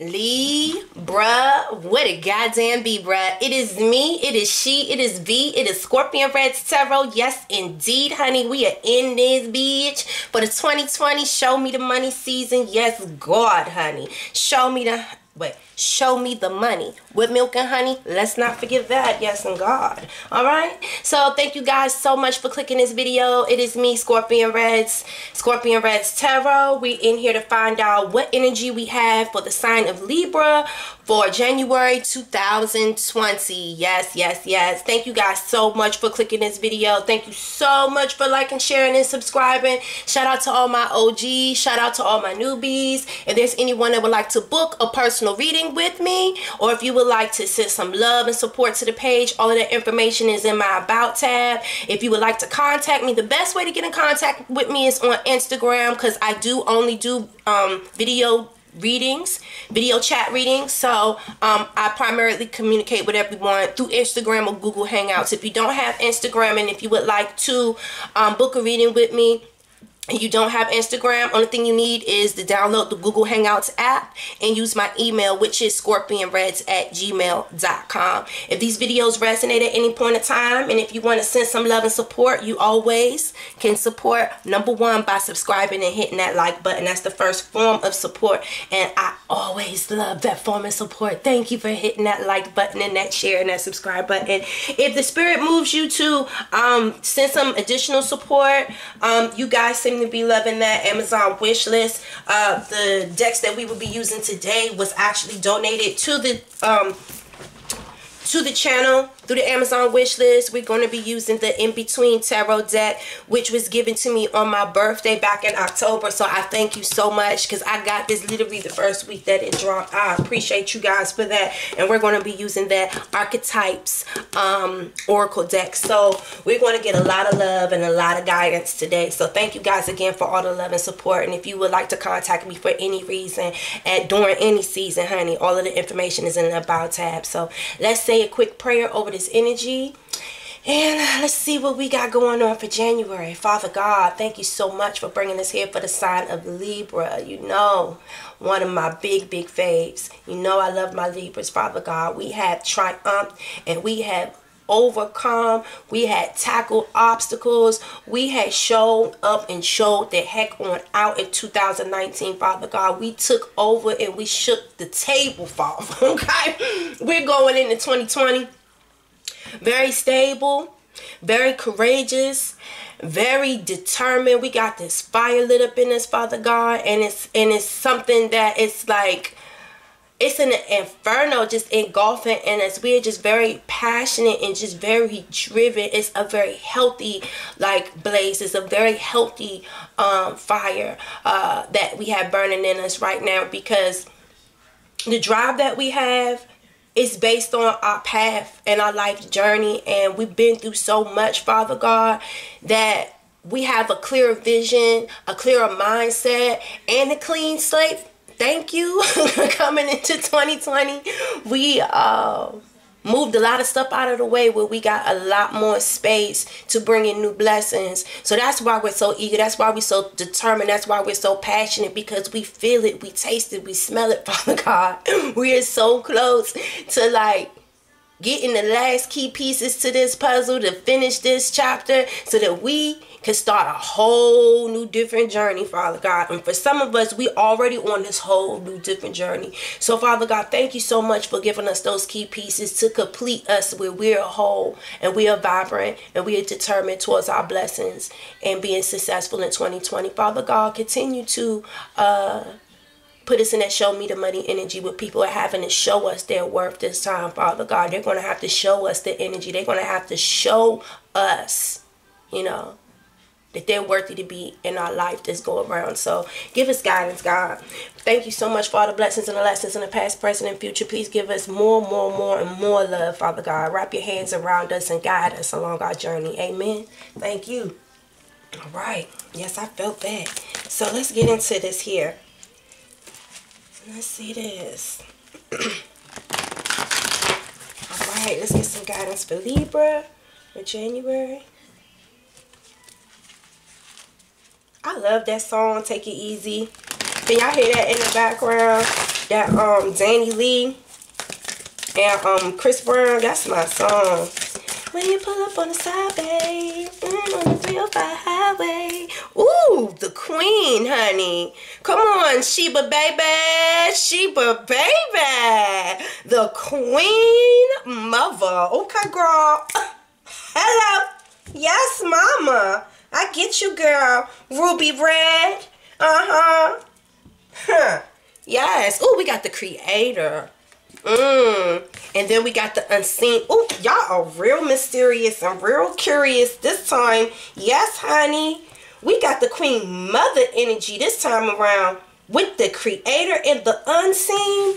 Libra, what a goddamn be, bruh. It is me, it is she, it is V, it is ScorpionReddz Tarot. Yes, indeed, honey. We are in this bitch for the 2020 Show Me the Money season. Yes, God, honey. Show me the but show me the money with milk and honey. Let's not forget that. Yes, and God. All right. So thank you guys so much for clicking this video. It is me, ScorpionReddz, Scorpion Reds Tarot. We in here to find out what energy we have for the sign of Libra for January 2020. Yes, yes, yes. Thank you guys so much for clicking this video. Thank you so much for liking, sharing, and subscribing. Shout out to all my OGs. Shout out to all my newbies. If there's anyone that would like to book a personal personal with me or if you would like to send some love and support to the page all of that information is in my about tab. If you would like to contact me the best way to get in contact with me is on instagram because i do only do um, video readings video chat readings. So um, i primarily communicate with everyone through instagram or google hangouts. If you don't have instagram and if you would like to um, book a reading with me you don't have Instagram, only thing you need is to download the Google Hangouts app and use my email, which is scorpionreddz at gmail.com. If these videos resonate at any point in time, and if you want to send some love and support, you always can support, number one, by subscribing and hitting that like button. That's the first form of support, and I always love that form of support. Thank you for hitting that like button and that share and that subscribe button. If the spirit moves you to um, send some additional support, um, you guys send to be loving that Amazon wish list. Uh, the decks that we will be using today was actually donated to the um, to the channel through the Amazon wish list. We're going to be using the In-Between Tarot deck, which was given to me on my birthday back in October. So I thank you so much because I got this literally the first week that it dropped. I appreciate you guys for that. And we're going to be using that Archetypes um, Oracle deck. So we're going to get a lot of love and a lot of guidance today. So thank you guys again for all the love and support. And if you would like to contact me for any reason at during any season, honey, all of the information is in the About tab. So let's say a quick prayer over the this energy. And let's see what we got going on for January. Father God, thank you so much for bringing us here for the sign of Libra. You know, one of my big, big faves. You know I love my Libras, Father God. We have triumphed and we have overcome. We had tackled obstacles. We had showed up and showed the heck on out in 2019, Father God. We took over and we shook the table, Father. Okay? We're going into 2020 very stable, very courageous, very determined. We got this fire lit up in us, Father God, and it's and it's something that it's like it's an inferno just engulfing in us. We're just very passionate and just very driven. It's a very healthy like blaze. It's a very healthy um, fire uh, that we have burning in us right now because the drive that we have it's based on our path and our life journey and we've been through so much father god that we have a clear vision a clearer mindset and a clean slate. Thank you coming into 2020 we uh moved a lot of stuff out of the way where we got a lot more space to bring in new blessings. So that's why we're so eager. That's why we're so determined. That's why we're so passionate because we feel it, we taste it, we smell it, Father God. We are so close to like getting the last key pieces to this puzzle to finish this chapter so that we can start a whole new different journey, Father God. And for some of us, we already on this whole new different journey. So, Father God, thank you so much for giving us those key pieces to complete us where we're whole and we are vibrant and we are determined towards our blessings and being successful in 2020. Father God, continue to uh put us in that show me the money energy where people are having to show us their worth this time, Father God. They're going to have to show us the energy. They're going to have to show us, you know, that they're worthy to be in our life this go around. So give us guidance, God. Thank you so much for all the blessings and the lessons in the past, present, and future. Please give us more, more, more, and more love, Father God. Wrap your hands around us and guide us along our journey. Amen. Thank you. All right. Yes, I felt that. So let's get into this here. Let's see this. All right, let's get some guidance for Libra for January. I love that song, Take It Easy. Can y'all hear that in the background? that um DaniLeigh and um Chris Brown. That's my song. When you pull up on the side, babe, mm, on the 305 highway. Ooh, the queen, honey. Come on, Sheba baby, Sheba baby. The queen mother. Okay, girl. Hello. Yes, mama. I get you, girl. Ruby red. Uh-huh. Huh. Yes. Oh, we got the creator. Mmm. And then we got the unseen. Oh, y'all are real mysterious and real curious this time. Yes, honey. We got the Queen Mother energy this time around with the creator and the unseen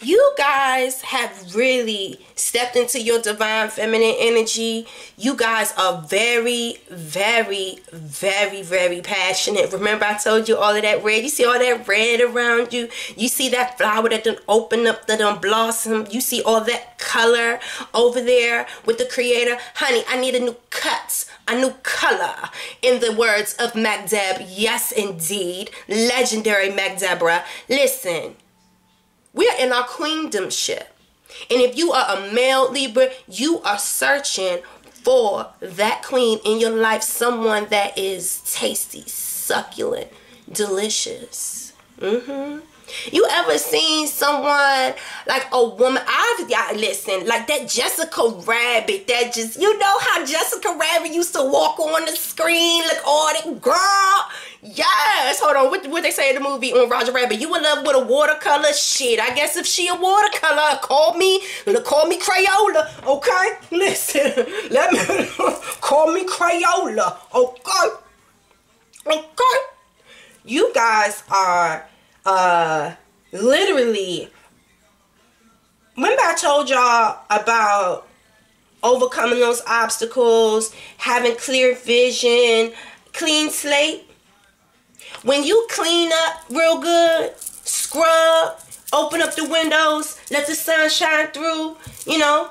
you guys have really stepped into your divine feminine energy. You guys are very, very, very, very passionate. Remember, I told you all of that red. You see all that red around you. You see that flower that done open up, that done blossom. You see all that color over there with the creator. Honey, I need a new cut, a new color. In the words of MacDeb, yes, indeed, legendary Mac MacDebra. Listen. We are in our queendomship. And if you are a male Libra, you are searching for that queen in your life, someone that is tasty, succulent, delicious. Mm-hmm. You ever seen someone like a woman? I've yeah, listen, like that Jessica Rabbit. That just you know how Jessica Rabbit used to walk on the screen like, oh, that girl. Yes, hold on. What what they say in the movie on Roger Rabbit? You in love with a watercolor? Shit, I guess if she a watercolor, call me, call me Crayola. Okay, listen, let me call me Crayola. Okay, okay. You guys are uh literally remember I told y'all about overcoming those obstacles, having clear vision, clean slate. When you clean up real good, scrub, open up the windows, let the sun shine through, you know,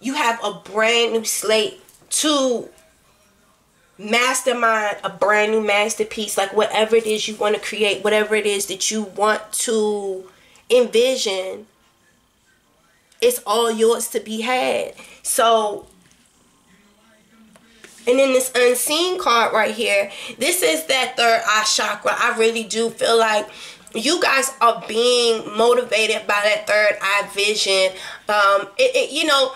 you have a brand new slate to mastermind a brand new masterpiece like whatever it is you want to create whatever it is that you want to envision it's all yours to be had. So and then this unseen card right here this is that third eye chakra. I really do feel like you guys are being motivated by that third eye vision. Um it, it you know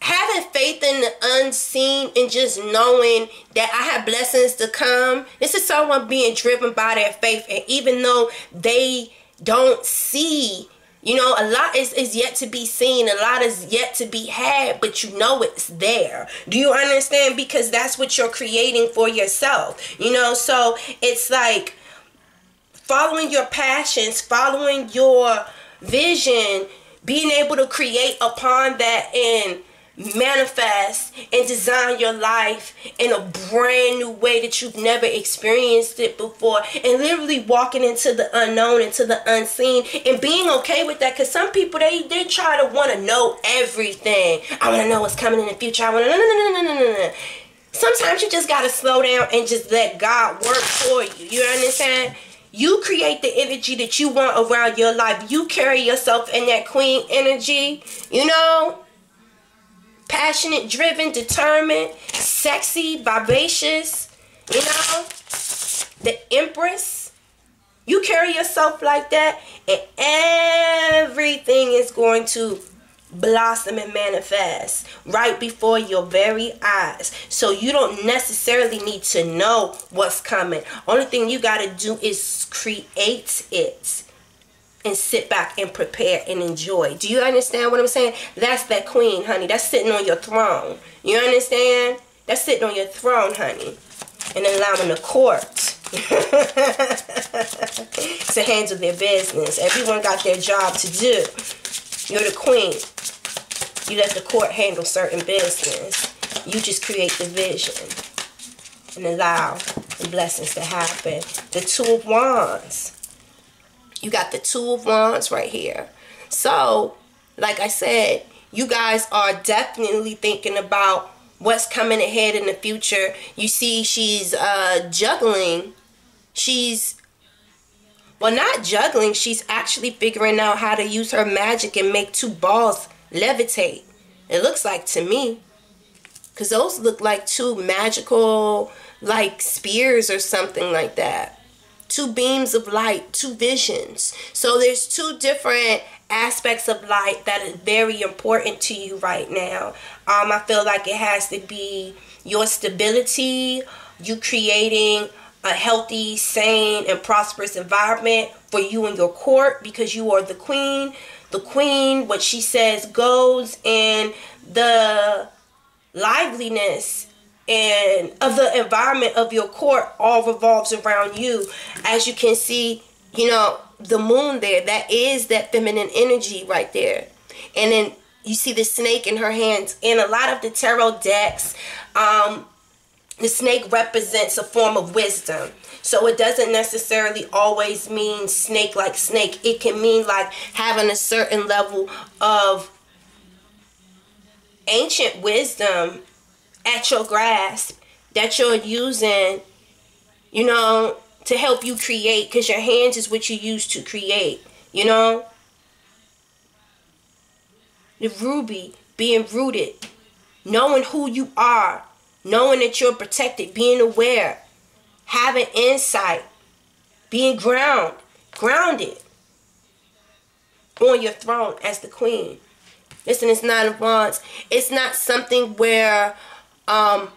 having faith in the unseen and just knowing that I have blessings to come. This is someone being driven by their faith. And even though they don't see, you know, a lot is, is yet to be seen, a lot is yet to be had, but you know it's there. Do you understand? Because that's what you're creating for yourself, you know? So it's like following your passions, following your vision, being able to create upon that and manifest and design your life in a brand new way that you've never experienced it before. And literally walking into the unknown into the unseen and being okay with that. Because some people they they try to want to know everything. I want to know what's coming in the future. I want to no no no no no no sometimes you just got to slow down and just let god work for you. You understand? You create the energy that you want around your life. You carry yourself in that queen energy you know passionate, driven, determined, sexy, vivacious, you know, the empress. You carry yourself like that, and everything is going to blossom and manifest right before your very eyes. So you don't necessarily need to know what's coming. Only thing you got to do is create it and sit back and prepare and enjoy. Do you understand what I'm saying? That's that queen, honey. That's sitting on your throne. You understand? That's sitting on your throne, honey. And allowing the court to handle their business. Everyone got their job to do. You're the queen. You let the court handle certain business. You just create the vision and allow the blessings to happen. The Two of Wands you got the two of wands right here. So, like I said, you guys are definitely thinking about what's coming ahead in the future. You see she's uh, juggling. She's well, not juggling. She's actually figuring out how to use her magic and make two balls levitate. It looks like to me. Because those look like two magical, like spears or something like that. Two beams of light, two visions. So there's two different aspects of light that is very important to you right now. Um, I feel like it has to be your stability, you creating a healthy, sane, and prosperous environment for you and your court because you are the queen. The queen, what she says goes, and the liveliness and of the environment of your court all revolves around you. As you can see, you know, the moon there, that is that feminine energy right there. And then you see the snake in her hands. In a lot of the tarot decks, um, the snake represents a form of wisdom. So it doesn't necessarily always mean snake like snake. It can mean like having a certain level of ancient wisdom at your grasp that you're using, you know, to help you create because your hands is what you use to create, you know? The ruby being rooted, knowing who you are, knowing that you're protected, being aware, having insight, being ground, grounded on your throne as the queen. Listen, it's not a wands. It's not something where um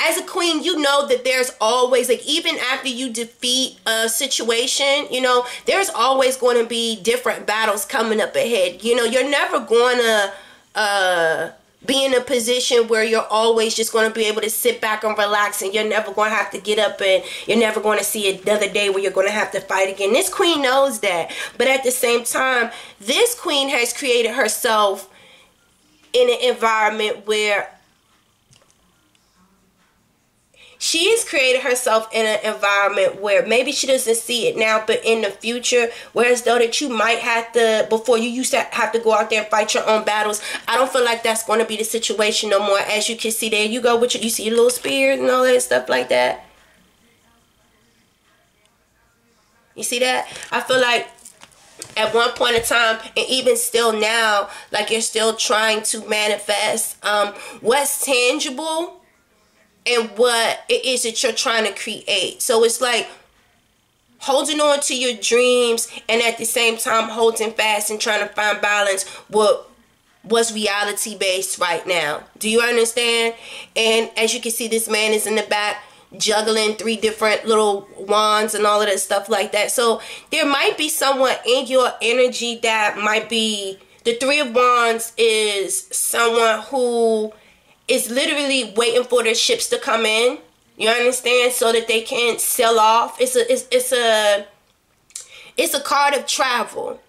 as a queen, you know that there's always, like, even after you defeat a situation, you know, there's always going to be different battles coming up ahead. You know, you're never going to, uh, be in a position where you're always just going to be able to sit back and relax and you're never going to have to get up and you're never going to see another day where you're going to have to fight again. This queen knows that. But at the same time, this queen has created herself in an environment where she has created herself in an environment where maybe she doesn't see it now, but in the future, whereas though that you might have to, before you used to have to go out there and fight your own battles, I don't feel like that's going to be the situation no more. As you can see there, you go with your, you see your little spears and all that stuff like that. You see that? I feel like at one point in time and even still now like you're still trying to manifest um what's tangible and what it is that you're trying to create. So it's like holding on to your dreams and at the same time holding fast and trying to find balance with what's reality based right now. Do you understand? And as you can see, this man is in the back juggling three different little wands and all of that stuff like that. So there might be someone in your energy that might be the three of wands is someone who is literally waiting for their ships to come in. You understand? So that they can sell off. It's a it's, it's a it's a card of travel.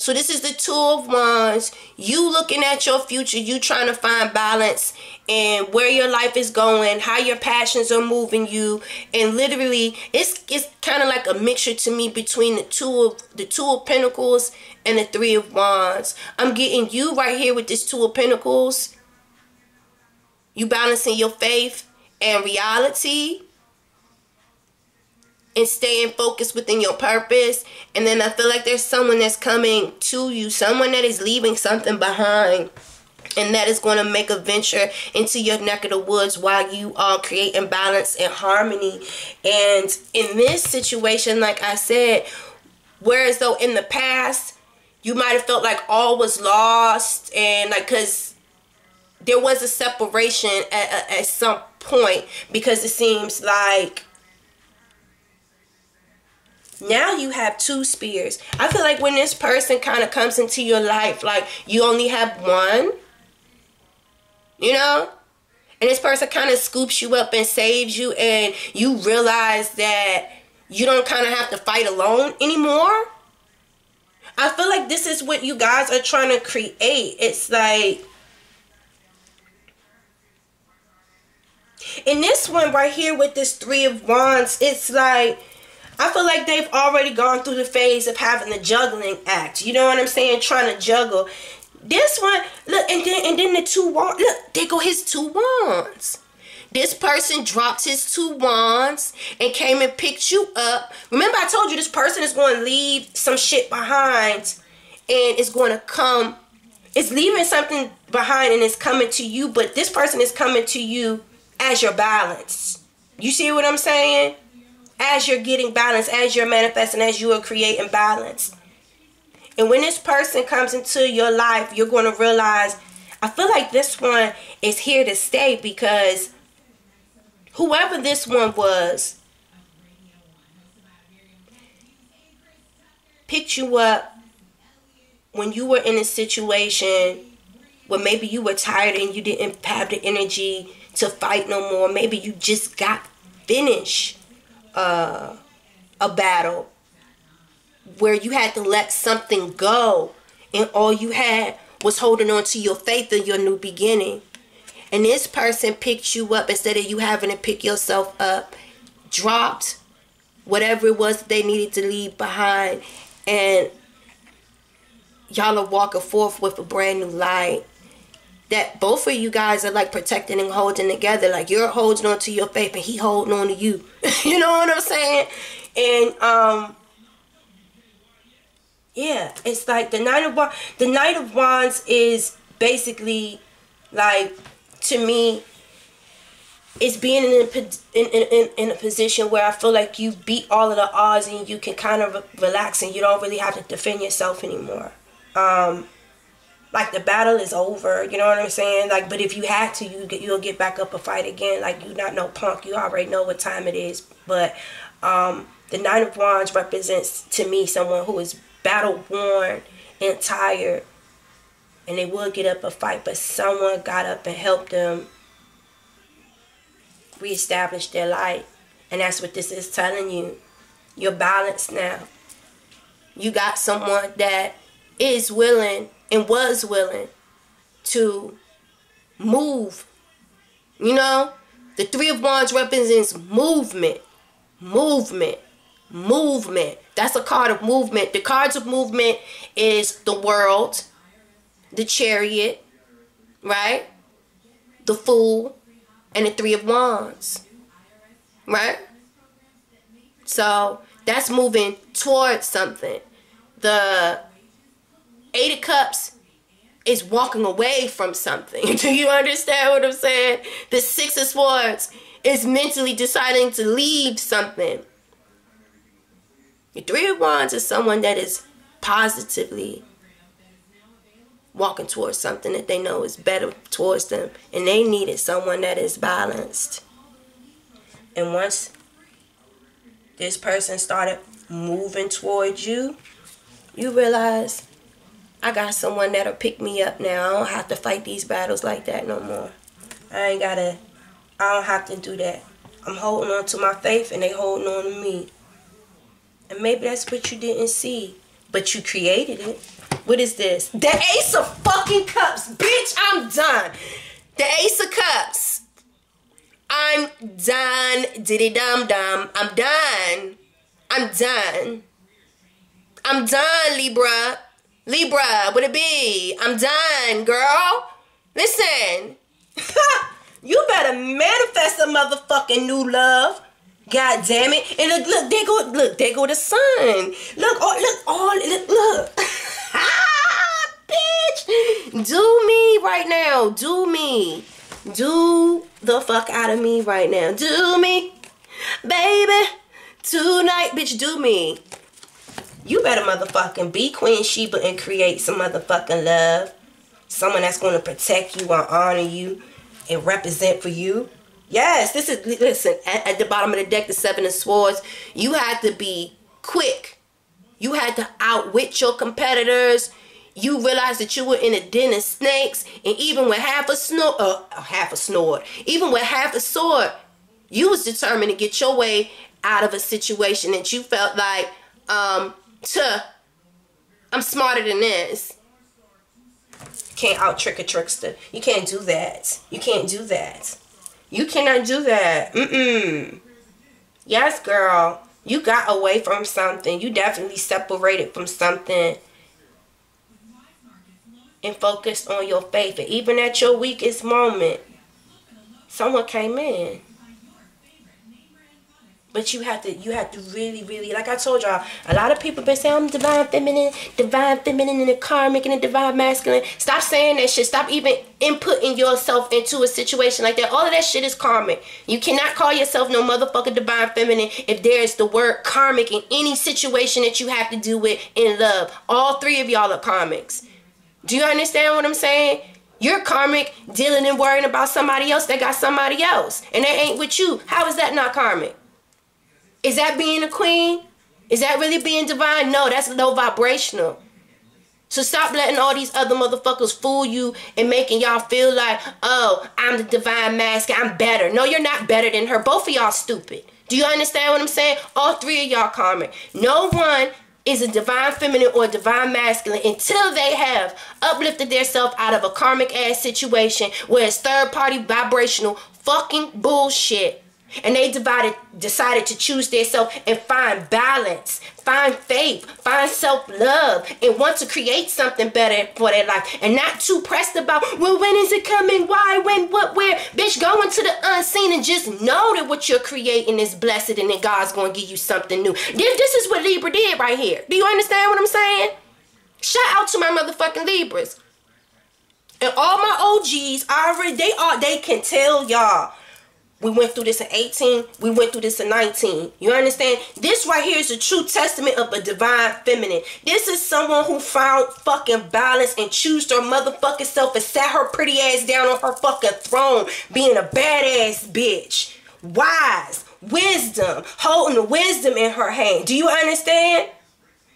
So this is the two of wands. You looking at your future, you trying to find balance and where your life is going, how your passions are moving you, and literally it's it's kind of like a mixture to me between the two of the two of pentacles and the three of wands. I'm getting you right here with this two of pentacles you balancing your faith and reality and staying focused within your purpose. And then I feel like there's someone that's coming to you, someone that is leaving something behind. And that is going to make a venture into your neck of the woods while you are creating balance and harmony. And in this situation, like I said, whereas though in the past, you might have felt like all was lost and like, because there was a separation at, at, some point because it seems like now you have two spears. I feel like when this person kind of comes into your life, like you only have one, you know? And this person kind of scoops you up and saves you, and you realize that you don't kind of have to fight alone anymore. I feel like this is what you guys are trying to create. It's like In this one right here with this three of wands, it's like I feel like they've already gone through the phase of having the juggling act. You know what I'm saying? Trying to juggle. This one, look, and then and then the two wands. Look, there go his two wands. This person dropped his two wands and came and picked you up. Remember, I told you this person is going to leave some shit behind and it's going to come. It's leaving something behind and it's coming to you, but this person is coming to you as your balance. You see what I'm saying? As you're getting balance, as you're manifesting, as you are creating balance. And when this person comes into your life, you're going to realize, I feel like this one is here to stay because whoever this one was picked you up when you were in a situation where maybe you were tired and you didn't have the energy to fight no more. Maybe you just got finished uh, a battle where you had to let something go and all you had was holding on to your faith in your new beginning. And this person picked you up instead of you having to pick yourself up, dropped whatever it was that they needed to leave behind, and y'all are walking forth with a brand new light. That both of you guys are like protecting and holding together. Like you're holding on to your faith and he holding on to you. you know what I'm saying? And um yeah, it's like the Nine of Wands. The Nine of Wands is basically like to me. It's being in a, in, in, in a position where I feel like you beat all of the odds and you can kind of relax and you don't really have to defend yourself anymore. Um, like the battle is over, you know what I'm saying? Like, but if you had to, you get you'll get back up a fight again. Like you not no punk, you already know what time it is. But um, the Nine of Wands represents to me someone who is battle worn and tired and they would get up a fight but someone got up and helped them reestablish their life and that's what this is telling you you're balanced now you got someone that is willing and was willing to move you know the three of wands represents movement movement movement that's a card of movement. The cards of movement is the world, the chariot, right? The fool, and the three of wands. Right? So that's moving towards something. The eight of cups is walking away from something. Do you understand what I'm saying? The six of swords is mentally deciding to leave something. The three of wands is someone that is positively walking towards something that they know is better towards them. And they needed someone that is balanced. And once this person started moving towards you, you realize I got someone that'll pick me up now. I don't have to fight these battles like that no more. I ain't gotta, I don't have to do that. I'm holding on to my faith and they holding on to me. And maybe that's what you didn't see. But you created it. What is this? The Ace of fucking Cups. Bitch, I'm done. The Ace of Cups. I'm done. Diddy dum dum. I'm done. I'm done. I'm done, Libra. Libra, would it be? I'm done, girl. Listen. you better manifest a motherfucking new love. God damn it. And look, look, there go, look, there go the sun. Look, oh, look, oh, look, look. Bitch. Do me right now. Do me. Do the fuck out of me right now. Do me. Baby. Tonight, bitch, do me. You better motherfucking be Queen Sheba and create some motherfucking love. Someone that's going to protect you and honor you and represent for you. Yes, this is listen at, at, the bottom of the deck, the seven of swords. You had to be quick. You had to outwit your competitors. You realized that you were in a den of snakes, and even with half a snort, uh, half a snort, even with half a sword, you was determined to get your way out of a situation that you felt like, um, to, I'm smarter than this. Can't out trick a trickster. You can't do that. You can't do that. You cannot do that. Mm-mm. Yes, girl. You got away from something. You definitely separated from something. And focused on your faith. And even at your weakest moment, Someone came in. But you have to you have to really, really like I told y'all, a lot of people been saying I'm divine feminine, divine feminine in the karmic and the divine masculine. Stop saying that shit. Stop even inputting yourself into a situation like that. All of that shit is karmic. You cannot call yourself no motherfucking divine feminine if there's the word karmic in any situation that you have to do with in love. All three of y'all are karmics. Do you understand what I'm saying? You're karmic dealing and worrying about somebody else that got somebody else. And they ain't with you. How is that not karmic? Is that being a queen? Is that really being divine? No, that's low vibrational. So stop letting all these other motherfuckers fool you and making y'all feel like, oh, I'm the divine mask. I'm better. No, you're not better than her. Both of y'all stupid. Do you understand what I'm saying? All three of y'all karmic. No one is a divine feminine or divine masculine until they have uplifted themselves out of a karmic ass situation where it's third party vibrational fucking bullshit and they divided decided to choose themselves and find balance find faith find self-love and want to create something better for their life. And not too pressed about well when is it coming? Why when what where? Bitch go into the unseen and just know that what you're creating is blessed and that god's going to give you something new. This, this is what libra did right here. Do you understand what i'm saying? Shout out to my motherfucking libras. And all my og's already they are they can tell y'all we went through this in 18. We went through this in 19. You understand? This right here is a true testament of a divine feminine. This is someone who found fucking balance and choose her motherfucking self and sat her pretty ass down on her fucking throne being a badass bitch. Wise. Wisdom. Holding the wisdom in her hand. Do you understand?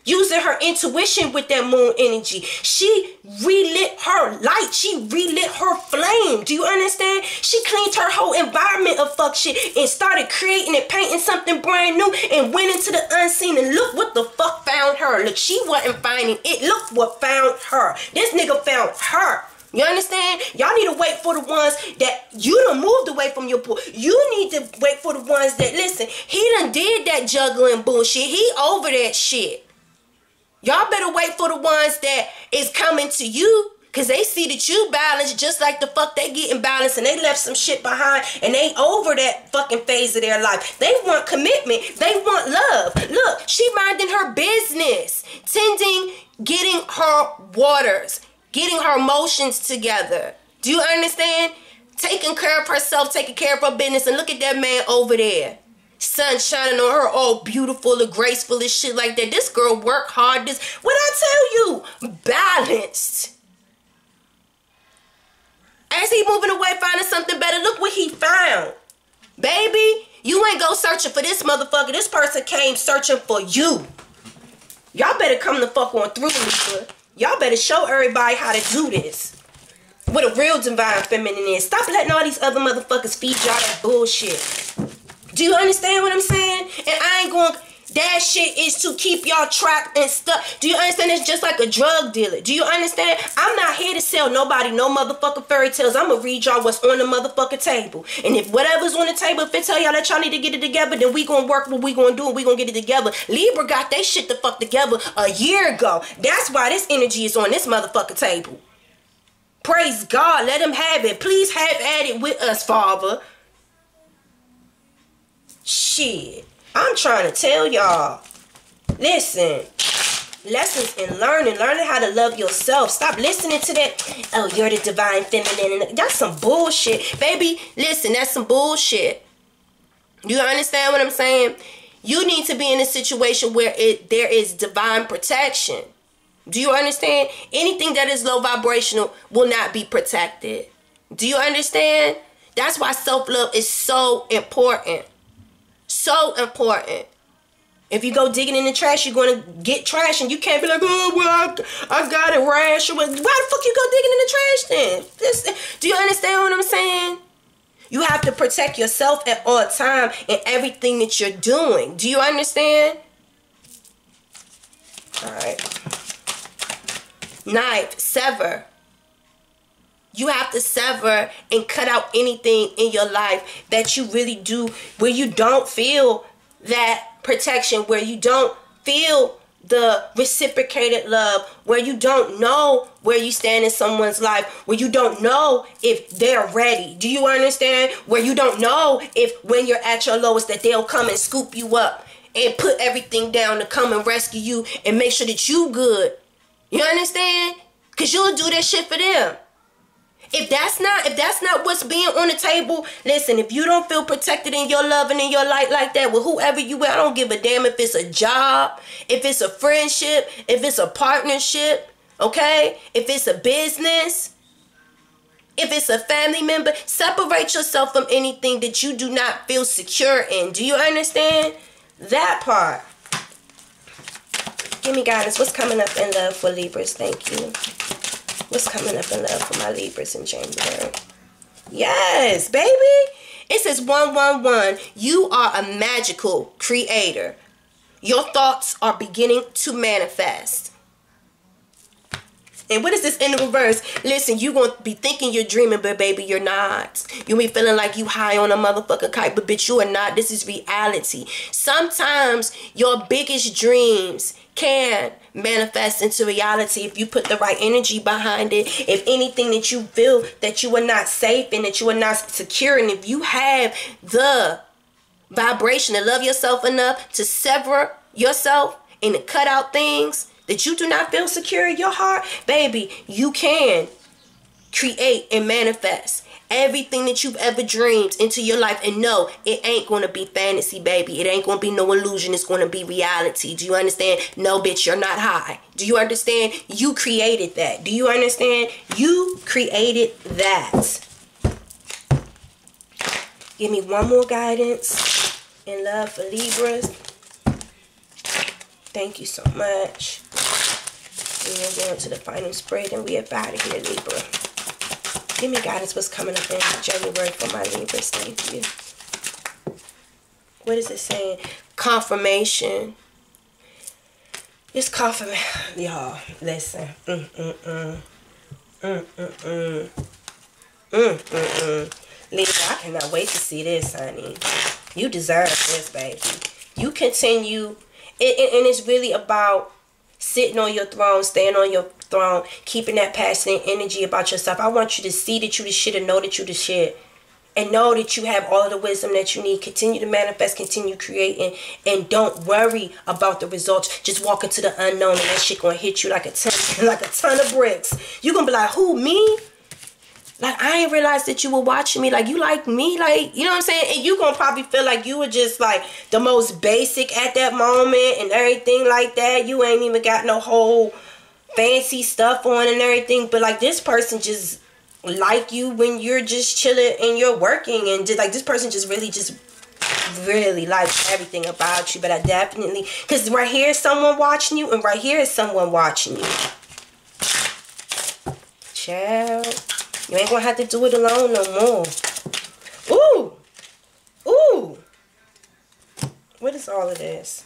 Using her intuition with that moon energy. She relit her light. She relit her flame. Do you understand? She cleaned her whole environment of fuck shit and started creating and painting something brand new and went into the unseen and look what the fuck found her. Look, she wasn't finding it. Look what found her. This nigga found her. You understand? Y'all need to wait for the ones that you done moved away from your pool. You need to wait for the ones that listen. He done did that juggling bullshit. He over that shit. Y'all better wait for the ones that is coming to you. Cause they see that you balanced just like the fuck they getting balanced and they left some shit behind and they over that fucking phase of their life. They want commitment. They want love. Look, she minding her business. Tending, getting her waters. Getting her emotions together. Do you understand? Taking care of herself, taking care of her business. And look at that man over there sun shining on her all beautiful and graceful and shit like that. This girl work hard. This what I tell you, balanced. As he moving away, finding something better, look what he found. Baby, you ain't go searching for this motherfucker. This person came searching for you. Y'all better come the fuck on through, Lisa. Y'all better show everybody how to do this. What a real divine feminine is. Stop letting all these other motherfuckers feed y'all that bullshit. Do you understand what I'm saying? And I ain't going that shit is to keep y'all trapped and stuck. Do you understand? It's just like a drug dealer. Do you understand? I'm not here to sell nobody no motherfucking fairy tales. I'm gonna read y'all what's on the motherfucking table. And if whatever's on the table, if it tell y'all that y'all need to get it together, then we gonna work what we gonna do and we gonna get it together. Libra got that shit the fuck together a year ago. That's why this energy is on this motherfucking table. Praise God. Let him have it. Please have at it with us, Father. Shit. I'm trying to tell y'all. Listen. Lessons in learning. Learning how to love yourself. Stop listening to that. Oh, you're the divine feminine. That's some bullshit. Baby, listen, that's some bullshit. You understand what I'm saying? You need to be in a situation where it there is divine protection. Do you understand? Anything that is low vibrational will not be protected. Do you understand? That's why self-love is so important. So important. If you go digging in the trash, you're gonna get trash, and you can't be like, oh well, I, I got a rash. Why the fuck you go digging in the trash then? This, do you understand what I'm saying? You have to protect yourself at all time in everything that you're doing. Do you understand? All right. Knife, sever. You have to sever and cut out anything in your life that you really do where you don't feel that protection, where you don't feel the reciprocated love where you don't know where you stand in someone's life, where you don't know if they're ready. Do you understand? Where you don't know if when you're at your lowest that they'll come and scoop you up and put everything down to come and rescue you and make sure that you good. You understand? Cause you'll do that shit for them. If that's not if that's not what's being on the table, listen, if you don't feel protected in your love and in your light like that with whoever you with, I don't give a damn if it's a job, if it's a friendship, if it's a partnership, okay? If it's a business, if it's a family member, separate yourself from anything that you do not feel secure in. Do you understand? That part. Give me guidance. What's coming up in love for Libras? Thank you. What's coming up in love for my Libras in January? Yes, baby. It says 111. You are a magical creator. Your thoughts are beginning to manifest. And what is this in the reverse? Listen, you gonna be thinking you're dreaming, but baby, you're not. You'll be feeling like you high on a motherfucking kite, but bitch, you are not. This is reality. Sometimes your biggest dreams can manifest into reality if you put the right energy behind it. If anything that you feel that you are not safe and that you are not secure, and if you have the vibration to love yourself enough to sever yourself and to cut out things that you do not feel secure in your heart, baby, you can create and manifest everything that you've ever dreamed into your life and no it ain't gonna be fantasy baby. It ain't gonna be no illusion. It's gonna be reality. Do you understand? No bitch you're not high. Do you understand? You created that. Do you understand? You created that. Give me one more guidance in love for libras. Thank you so much. We're going to the final spread and we are out of here libra Give me guidance what's coming up in January for my Libras. Thank you. What is it saying? Confirmation. It's confirmation. Y'all, listen. Mm, mm, mm. Mm, mm, mm. Mm, mm, mm. Libra, I cannot wait to see this, honey. You deserve this, baby. You continue. And it's really about sitting on your throne, staying on your throne, keeping that passionate energy about yourself. I want you to see that you the shit and know that you the shit. And know that you have all the wisdom that you need. Continue to manifest, continue creating, and don't worry about the results. Just walk into the unknown, and that shit gonna hit you like a ton, like a ton of bricks. You gonna be like, "Who me?" Like I didn't realize that you were watching me. Like you like me. Like you know what I'm saying. And you gonna probably feel like you were just like the most basic at that moment and everything like that. You ain't even got no whole fancy stuff on and everything. But like this person just like you when you're just chilling and you're working and just like this person just really just really likes everything about you. But I definitely because right here is someone watching you and right here is someone watching you. Child. You ain't gonna have to do it alone no more. Ooh! Ooh! What is all of this?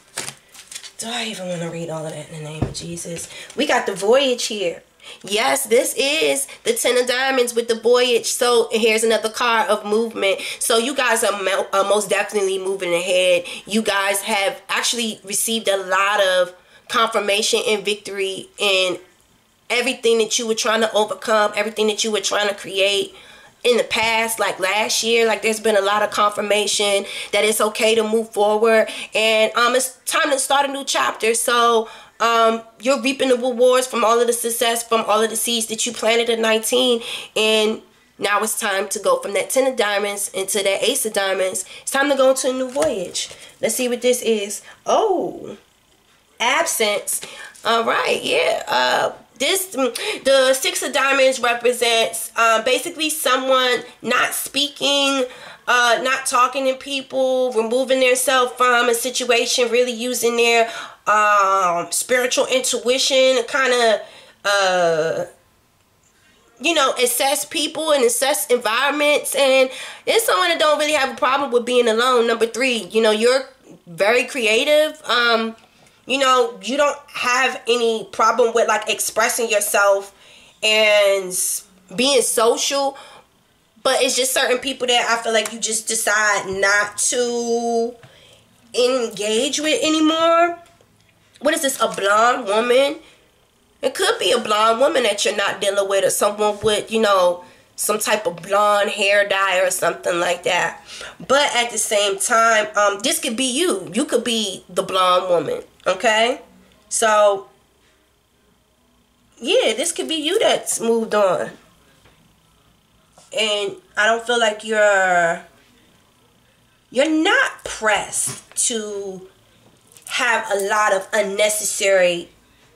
Do I even want to read all of that in the name of Jesus? We got the voyage here. Yes, this is the Ten of Diamonds with the voyage. So here's another card of movement. So you guys are, are most definitely moving ahead. You guys have actually received a lot of confirmation and victory in everything that you were trying to overcome, everything that you were trying to create in the past, like last year, like there's been a lot of confirmation that it's okay to move forward and um it's time to start a new chapter. So um you're reaping the rewards from all of the success, from all of the seeds that you planted at 19 and now it's time to go from that 10 of diamonds into that ace of diamonds. It's time to go into a new voyage. Let's see what this is. Oh, absence. All right, yeah. Uh, this the six of diamonds represents um, basically someone not speaking uh, not talking to people removing themselves from a situation really using their um, spiritual intuition kind of uh, you know assess people and assess environments. And it's someone that don't really have a problem with being alone. Number three you know you're very creative. Um you know, you don't have any problem with like expressing yourself and being social. But it's just certain people that I feel like you just decide not to engage with anymore. what is this? A blonde woman? It could be a blonde woman that you're not dealing with, or someone with you know some type of blonde hair dye or something like that. But at the same time, um, this could be you. You could be the blonde woman. Okay, so yeah, this could be you that's moved on. And I don't feel like you're you're not pressed to have a lot of unnecessary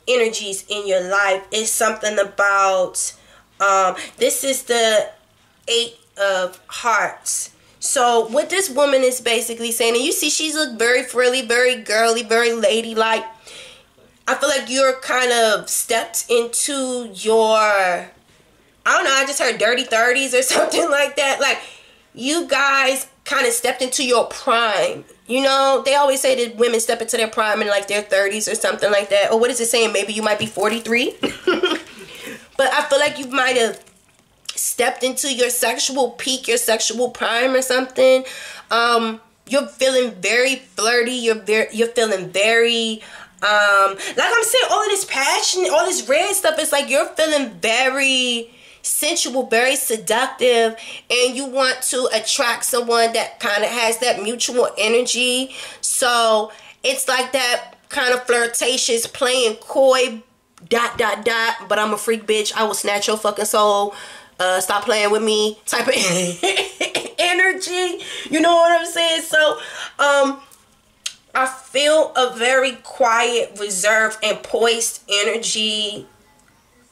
energies in your life. It's something about um this is the eight of hearts. So what this woman is basically saying, and you see she's look very frilly, very girly, very ladylike I feel like you're kind of stepped into your I don't know, I just heard dirty 30s or something like that. Like you guys kind of stepped into your prime. You know, they always say that women step into their prime in like their 30s or something like that. Or what is it saying? Maybe you might be 43. but I feel like you might have stepped into your sexual peak, your sexual prime or something. Um, you're feeling very flirty. You're very, you're feeling very um, like I'm saying, all this passion, all this red stuff, it's like you're feeling very sensual, very seductive, and you want to attract someone that kind of has that mutual energy. So it's like that kind of flirtatious, playing coy, dot, dot, dot, but I'm a freak bitch. I will snatch your fucking soul. Uh, stop playing with me type of energy. You know what I'm saying? So, um, I feel a very quiet, reserved, and poised energy.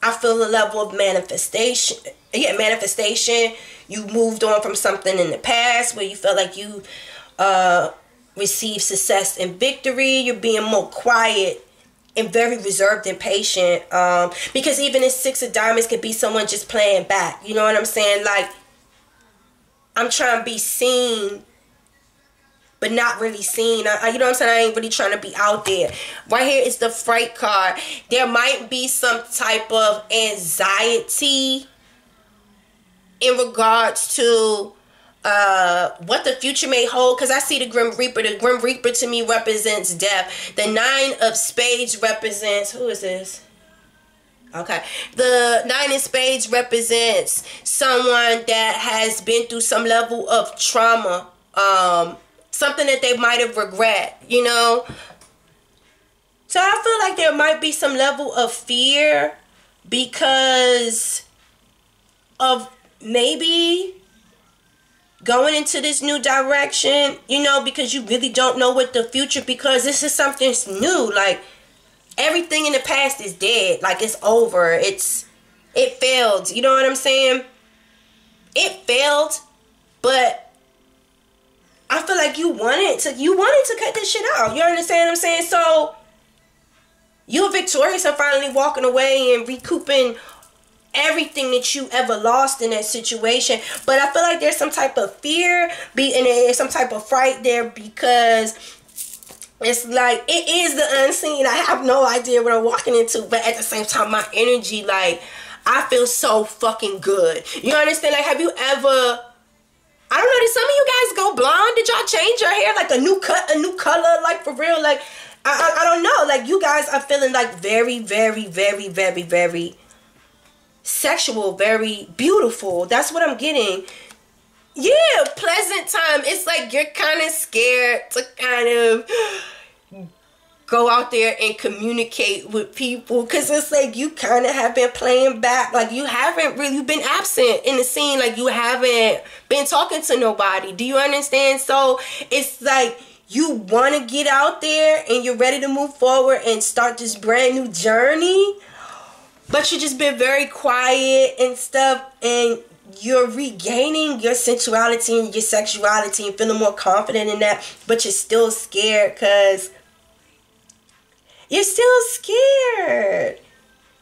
I feel a level of manifestation. Yeah, manifestation. You moved on from something in the past where you felt like you uh, received success and victory. You're being more quiet and very reserved and patient. Um, because even in Six of Diamonds could be someone just playing back. You know what I'm saying? Like, I'm trying to be seen but not really seen. I, you know what I'm saying? I ain't really trying to be out there. Right here is the fright card. There might be some type of anxiety in regards to uh what the future may hold because i see the grim reaper the grim reaper to me represents death the nine of spades represents who is this Okay. The nine of spades represents someone that has been through some level of trauma um something that they might have regret, you know. So I feel like there might be some level of fear because of maybe going into this new direction, you know, because you really don't know what the future because this is something new. Like everything in the past is dead. Like it's over. It's it failed. You know what I'm saying? It failed, but I feel like you wanted to you wanted to cut this shit out. You understand what I'm saying? So you're victorious and finally walking away and recouping everything that you ever lost in that situation. But I feel like there's some type of fear be and some type of fright there because it's like it is the unseen. I have no idea what I'm walking into, but at the same time, my energy, like I feel so fucking good. You understand? Like, have you ever I don't know. Did some of you guys go blonde? Did y'all change your hair like a new cut, a new color, like for real? Like I, I, I don't know. Like you guys are feeling like very, very, very, very, very sexual, very beautiful. That's what I'm getting. Yeah, pleasant time. It's like you're kind of scared to kind of go out there and communicate with people because it's like you kind of have been playing back like you haven't really been absent in the scene like you haven't been talking to nobody do you understand so it's like you want to get out there and you're ready to move forward and start this brand new journey but you just been very quiet and stuff and you're regaining your sensuality and your sexuality and feeling more confident in that but you're still scared because you're still scared.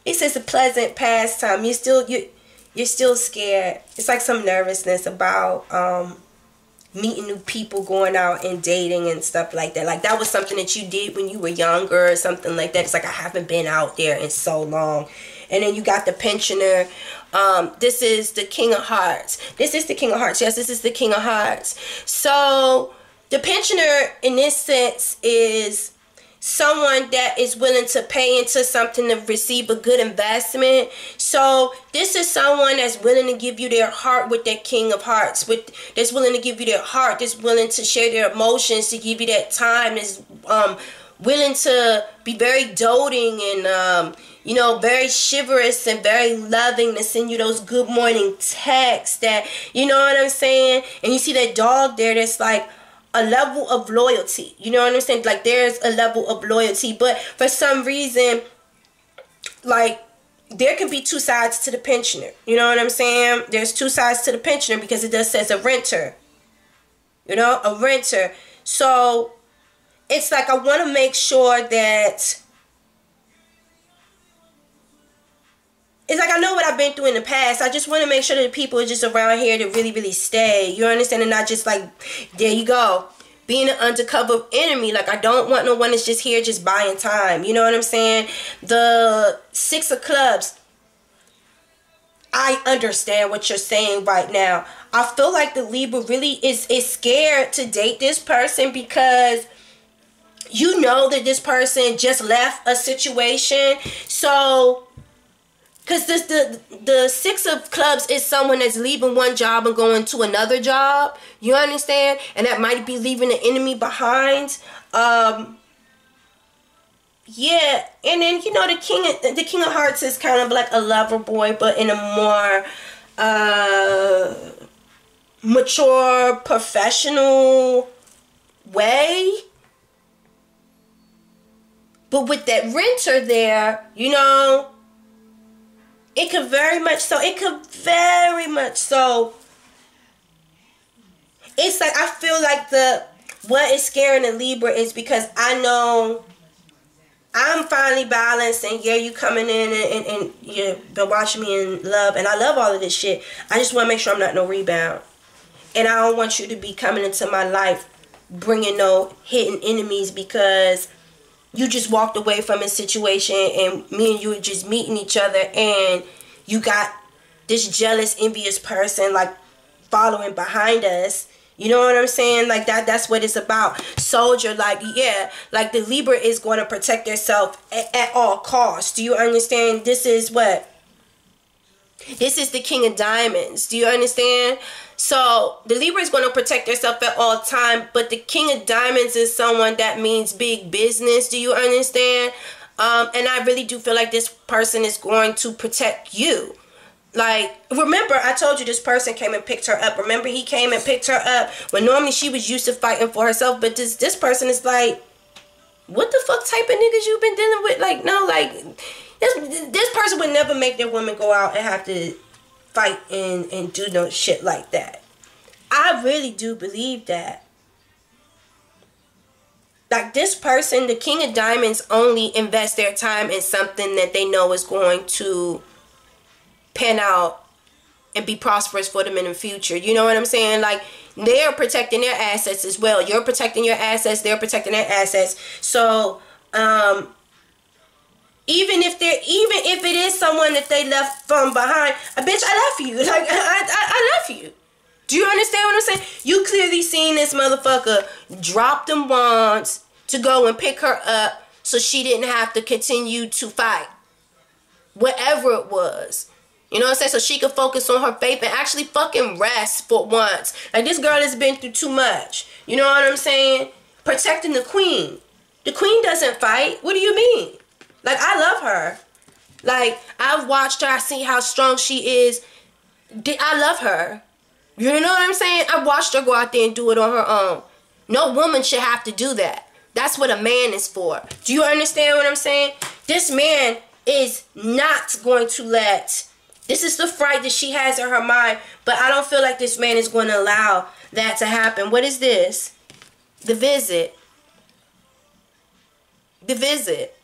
it's just a pleasant pastime. You're still you you're still scared. It's like some nervousness about um meeting new people, going out and dating and stuff like that. Like that was something that you did when you were younger or something like that. It's like I haven't been out there in so long. And then you got the pensioner. Um, this is the King of Hearts. This is the King of Hearts. Yes, this is the King of Hearts. So the pensioner in this sense is someone that is willing to pay into something to receive a good investment. So this is someone that's willing to give you their heart with that king of hearts, with that's willing to give you their heart, that's willing to share their emotions, to give you that time, is um willing to be very doting and um you know, very chivalrous and very loving to send you those good morning texts that, you know what I'm saying? And you see that dog there that's like, a level of loyalty. You know what I'm saying? Like there's a level of loyalty, but for some reason, like there can be two sides to the pensioner. You know what I'm saying? There's two sides to the pensioner because it does says a renter. You know, a renter. So it's like I want to make sure that it's like I know what I've been through in the past. I just want to make sure that the people are just around here to really, really stay. You understand? And not just like, there you go. Being an undercover enemy. Like, I don't want no one that's just here just buying time. You know what I'm saying? The Six of Clubs. I understand what you're saying right now. I feel like the Libra really is, is scared to date this person because you know that this person just left a situation. So because the the six of clubs is someone that's leaving one job and going to another job. You understand? And that might be leaving the enemy behind. Um yeah, and then you know the king of, the king of hearts is kind of like a lover boy, but in a more uh mature, professional way. But with that renter there, you know, it could very much so. It could very much so. It's like I feel like the what is scaring the Libra is because I know I'm finally balanced and yeah, you coming in and, and, and you've been watching me in love and I love all of this shit. I just want to make sure I'm not no rebound. And I don't want you to be coming into my life bringing no hidden enemies because you just walked away from a situation and me and you were just meeting each other and you got this jealous envious person like following behind us. You know what i'm saying? Like that that's what it's about. Soldier like yeah like the libra is going to protect yourself at, at all costs. Do you understand? This is what this is the king of diamonds do you understand so the Libra is going to protect yourself at all time, but the King of Diamonds is someone that means big business. Do you understand? Um, and I really do feel like this person is going to protect you. Like, remember, I told you this person came and picked her up. Remember, he came and picked her up when normally she was used to fighting for herself. But this this person is like, what the fuck type of niggas you've been dealing with? Like, no, like this this person would never make their woman go out and have to fight and, and do no shit like that. I really do believe that. Like this person, the King of Diamonds, only invest their time in something that they know is going to pan out and be prosperous for them in the future. You know what I'm saying? Like they're protecting their assets as well. You're protecting your assets, they're protecting their assets. So, um even if they're even if it is someone that they left from behind, a bitch, I love you. Like I, I, I left you. Do you understand what I'm saying? You clearly seen this motherfucker drop them wands to go and pick her up so she didn't have to continue to fight. Whatever it was. You know what I'm saying? So she could focus on her faith and actually fucking rest for once. Like this girl has been through too much. You know what I'm saying? Protecting the queen. The queen doesn't fight. What do you mean? Like I love her. Like I've watched her. I see how strong she is. I love her. You know what I'm saying? I watched her go out there and do it on her own. No woman should have to do that. That's what a man is for. Do you understand what I'm saying? This man is not going to let. This is the fright that she has in her mind, but I don't feel like this man is going to allow that to happen. What is this? The visit. The visit.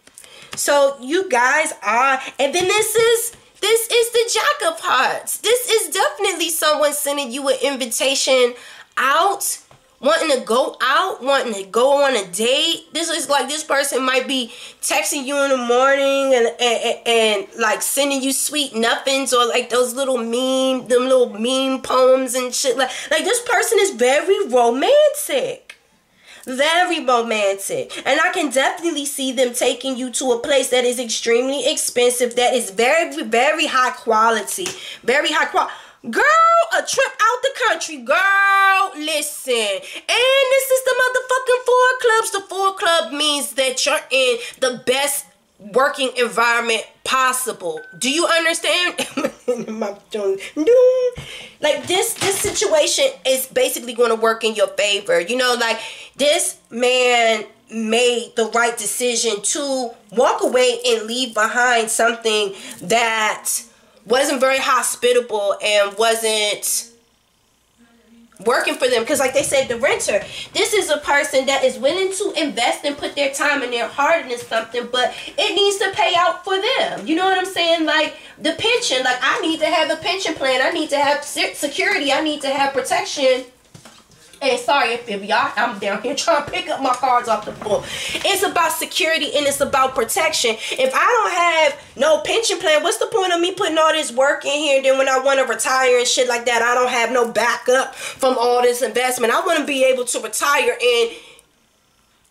So you guys are, and then this is this is the Jack of Hearts. This is definitely someone sending you an invitation out, wanting to go out, wanting to go on a date. This is like this person might be texting you in the morning and, and, and, and like sending you sweet nothings or like those little meme, them little meme poems and shit. Like, like this person is very romantic. Very romantic. And I can definitely see them taking you to a place that is extremely expensive, that is very, very high quality. Very high quality. Girl, a trip out the country. Girl, listen. And this is the motherfucking four clubs. The four club means that you're in the best working environment possible. Do you understand? like this this situation is basically going to work in your favor. You know, like this man made the right decision to walk away and leave behind something that wasn't very hospitable and wasn't working for them. Because like they said the renter this is a person that is willing to invest and put their time and their heart into something but it needs to pay out for them. You know what i'm saying? Like the pension like i need to have a pension plan. I need to have security. I need to have protection and sorry if y'all, I'm down here trying to pick up my cards off the floor. It's about security and it's about protection. If I don't have no pension plan, what's the point of me putting all this work in here? And then when I want to retire and shit like that, I don't have no backup from all this investment. I want to be able to retire and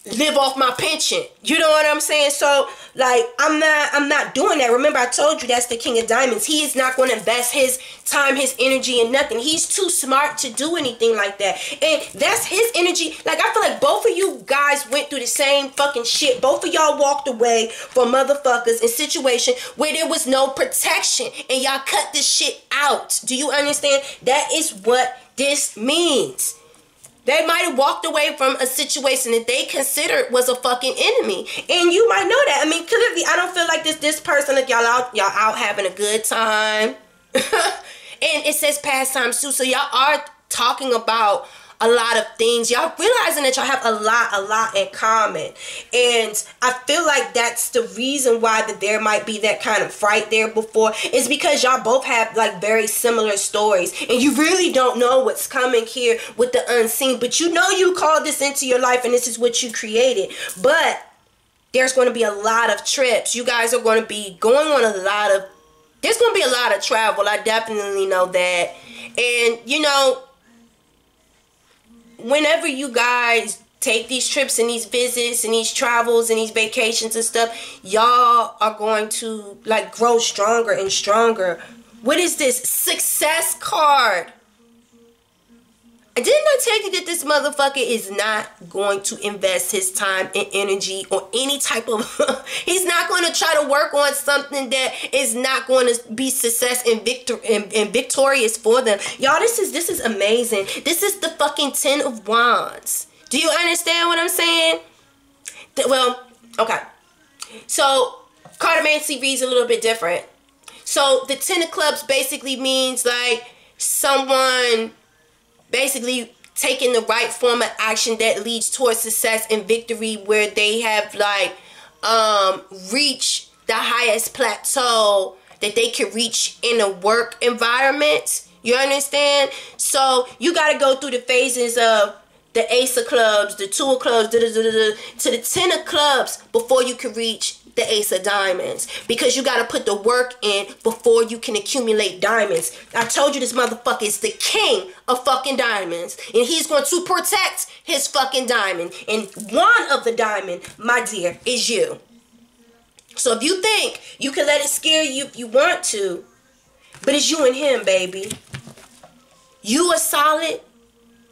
live off my pension. You know what I'm saying? So like I'm not I'm not doing that. Remember I told you that's the king of diamonds. He is not going to invest his time, his energy in nothing. He's too smart to do anything like that. And that's his energy. Like I feel like both of you guys went through the same fucking shit. Both of y'all walked away from motherfuckers in situation where there was no protection and y'all cut this shit out. Do you understand? That is what this means. They might have walked away from a situation that they considered was a fucking enemy. And you might know that. I mean, clearly I don't feel like this this person like y'all out y'all out having a good time. and it says pastime too. So y'all are talking about a lot of things. Y'all realizing that y'all have a lot, a lot in common. And I feel like that's the reason why that there might be that kind of fright there before is because y'all both have like very similar stories. And you really don't know what's coming here with the unseen. But you know you called this into your life and this is what you created. But there's going to be a lot of trips. You guys are going to be going on a lot of there's going to be a lot of travel. I definitely know that. And you know, whenever you guys take these trips and these visits and these travels and these vacations and stuff, y'all are going to like grow stronger and stronger. What is this? Success card. I didn't I tell you that this motherfucker is not going to invest his time and energy on any type of he's not going to try to work on something that is not going to be success and victor and, and victorious for them. Y'all, this is this is amazing. This is the fucking ten of wands. Do you understand what I'm saying? Well, okay. So cartomancy reads a little bit different. So the ten of clubs basically means like someone basically taking the right form of action that leads towards success and victory where they have like um reached the highest plateau that they can reach in a work environment. You understand? So you got to go through the phases of the ace of clubs the two of clubs to the ten of clubs before you can reach the ace of diamonds because you got to put the work in before you can accumulate diamonds. I told you this motherfucker is the king of fucking diamonds and he's going to protect his fucking diamond. And one of the diamond, my dear, is you. So if you think you can let it scare you if you want to, but it's you and him, baby. You are solid.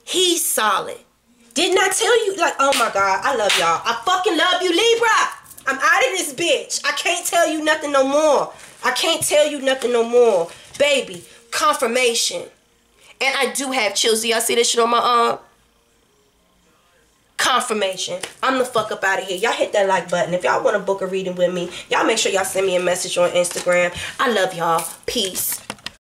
He's solid. Didn't I tell you? Like, oh my God, I love y'all. I fucking love you, Libra. I'm out of this bitch. I can't tell you nothing no more. I can't tell you nothing no more. Baby, confirmation. And I do have chills. Do y'all see this shit on my arm? Confirmation. I'm the fuck up out of here. Y'all hit that like button. If y'all want to book a reading with me, y'all make sure y'all send me a message on Instagram. I love y'all. Peace.